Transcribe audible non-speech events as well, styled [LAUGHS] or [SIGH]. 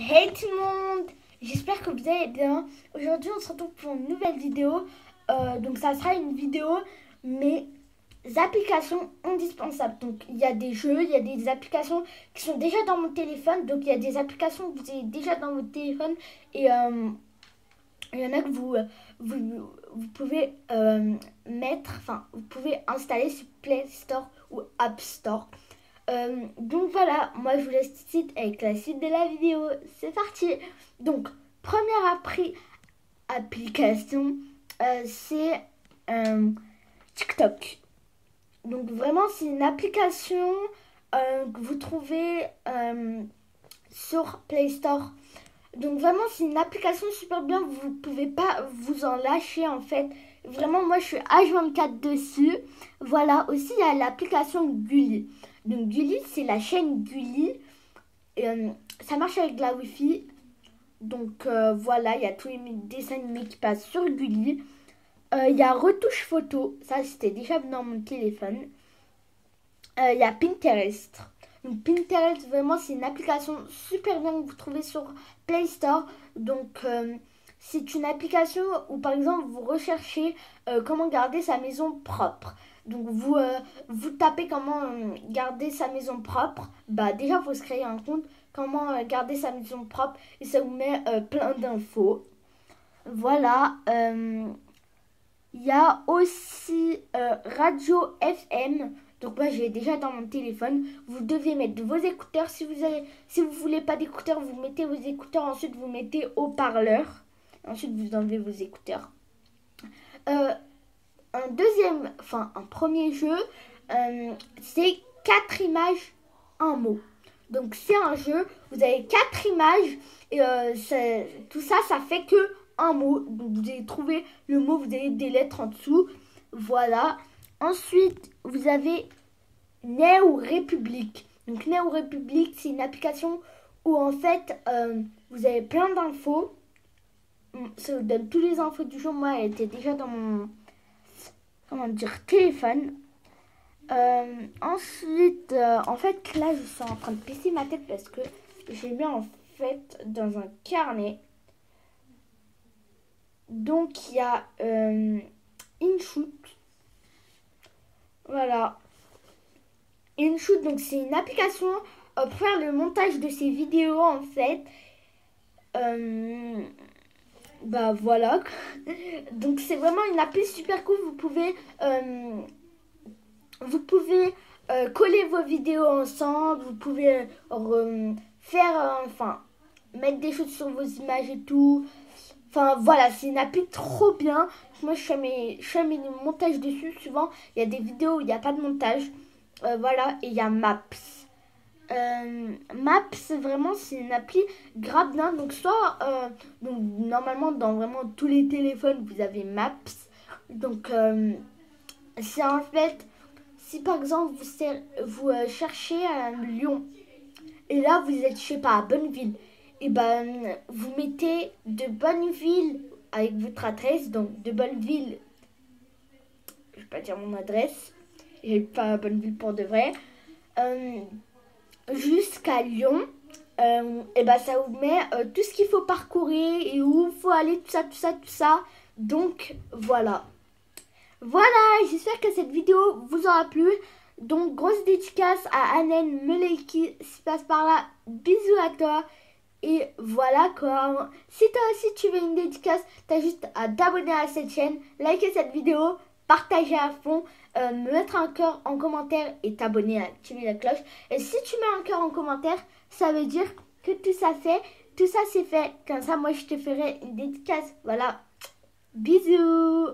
Hey tout le monde J'espère que vous allez bien. Aujourd'hui on se retrouve pour une nouvelle vidéo. Euh, donc ça sera une vidéo mes applications indispensables. Donc il y a des jeux, il y a des applications qui sont déjà dans mon téléphone. Donc il y a des applications que vous avez déjà dans votre téléphone. Et euh, il y en a que vous, vous, vous pouvez euh, mettre, enfin vous pouvez installer sur Play Store ou App Store. Euh, donc voilà, moi je vous laisse tout de suite avec la suite de la vidéo. C'est parti Donc, première appri application, euh, c'est euh, TikTok. Donc vraiment, c'est une application que vous trouvez sur Play Store. Donc vraiment, c'est une application super bien. Vous pouvez pas vous en lâcher en fait. Vraiment, moi je suis H24 dessus. Voilà, aussi il y a l'application Gulli. Donc Gulli, c'est la chaîne Gulli. Euh, ça marche avec la Wi-Fi. Donc euh, voilà, il y a tous les dessins animés qui passent sur Gulli. Euh, il y a retouche photo, ça c'était déjà dans mon téléphone. Il y a Pinterest. Donc Pinterest, vraiment, c'est une application super bien que vous trouvez sur Play Store. Donc c'est une application où par exemple vous recherchez comment garder sa maison propre. Donc vous, euh, tapez comment euh, garder sa maison propre. Bah déjà, il faut se créer un compte. Comment euh, garder sa maison propre. Et ça vous met plein d'infos. Voilà. Il y a aussi Radio FM. Donc moi, j'ai déjà dans mon téléphone. Vous devez mettre vos écouteurs. Si vous avez, si vous voulez pas d'écouteurs, vous mettez vos écouteurs. Ensuite, vous mettez haut-parleur. Ensuite, vous enlevez vos écouteurs. Euh, un deuxième, enfin un premier jeu, euh, c'est quatre images, un mot. Donc c'est un jeu, vous avez quatre images et euh, tout ça, ça fait que un mot. Vous allez trouver le mot, vous avez des lettres en dessous. Voilà. Ensuite, vous avez Neo République. Donc Neo République, c'est une application où en fait, vous avez plein d'infos. Ça vous donne tous les infos du jour. Moi, elle était déjà dans mon comment dire, téléphone. Euh, ensuite, euh, en fait, là, je suis en train de pisser ma tête parce que j'ai mis en fait dans un carnet. Donc, il y a euh, InShoot. Voilà. InShoot, donc c'est une application pour faire le montage de ces vidéos en fait. Bah voilà. [LAUGHS] Donc c'est vraiment une appli super cool. Vous pouvez, euh, vous pouvez euh, coller vos vidéos ensemble. Vous pouvez euh, faire, enfin, mettre des choses sur vos images et tout. Enfin voilà, c'est une appli trop bien. Moi je fais mes, je fais mes montages dessus. Souvent il y a des vidéos où il n'y a pas de montage. voilà, et il y a Maps. Euh, Maps, vraiment, c'est une appli grave. Donc, soit, euh, donc, normalement, dans vraiment tous les téléphones, vous avez Maps. Donc, euh, c'est en fait, si par exemple, vous, cherchez à Lyon, et là, vous êtes, je sais pas, à Bonneville, et ben, vous mettez de Bonneville avec votre adresse, donc de Bonneville, je vais pas dire mon adresse, et pas Bonneville pour de vrai jusqu'à Lyon, euh, et ben ça vous met euh, tout ce qu'il faut parcourir et où il faut aller, tout ça, tout ça, tout ça. Donc voilà. Voilà, j'espère que cette vidéo vous aura plu. Donc grosse dédicace à Anen Meleki qui passe par là. Bisous à toi. Et voilà quoi. Si toi aussi tu veux une dédicace, t'as juste à t'abonner à cette chaîne, liker cette vidéo, partager à fond, euh, mettre un cœur en commentaire et t'abonner, activer la cloche. Et si tu mets un cœur en commentaire, ça veut dire que tout ça fait, tout ça c'est fait. Comme ça, moi je te ferai une dédicace. Voilà. Bisous